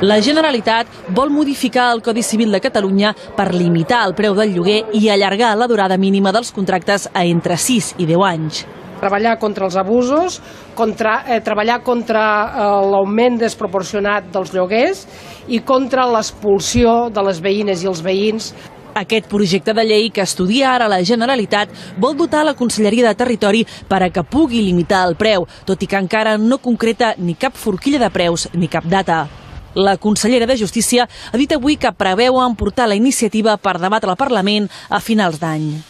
La Generalitat vol modificar el Codi Civil de Catalunya per limitar el preu del lloguer i allargar la durada mínima dels contractes a entre 6 i 10 anys treballar contra els abusos, contra, eh, treballar contra eh, l'augment desproporcionat dels lloguers i contra l'expulsió de les veïnes i els veïns aquest projecte de llei que estudia ara la Generalitat vol dotar la Conselleria de Territori per a que pugui limitar el preu, tot i que encara no concreta ni cap forquilla de preus ni cap data. La consellera de Justícia ha dit avui que preveu emportar la iniciativa per debatre al Parlament a finals d'any.